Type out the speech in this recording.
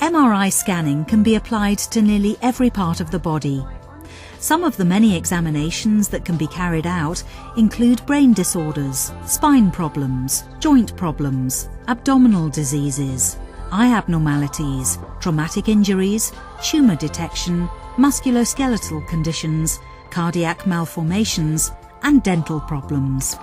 MRI scanning can be applied to nearly every part of the body. Some of the many examinations that can be carried out include brain disorders, spine problems, joint problems, abdominal diseases, eye abnormalities, traumatic injuries, tumour detection, musculoskeletal conditions, cardiac malformations and dental problems.